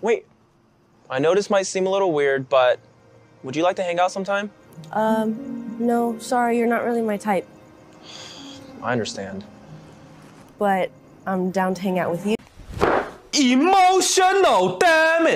Wait, I know this might seem a little weird, but would you like to hang out sometime? Um, no, sorry, you're not really my type. I understand. But I'm down to hang out with you. Emotional damn it